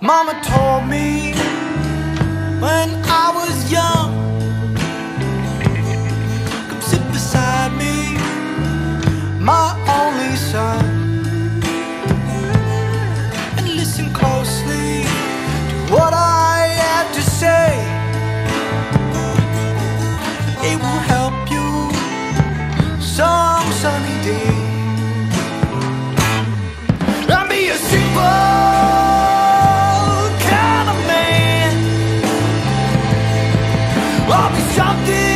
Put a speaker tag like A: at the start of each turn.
A: Mama told me I'll be something